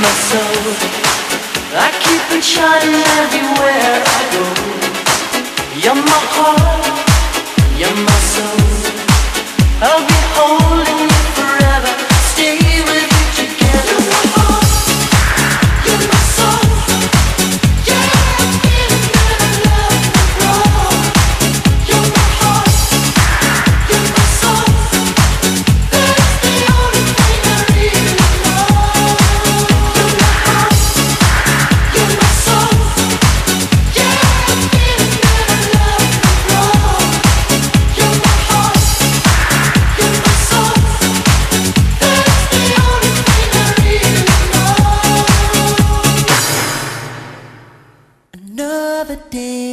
my soul. I keep it shining everywhere I go. You're my heart, you're my soul. I'll be holding you. day.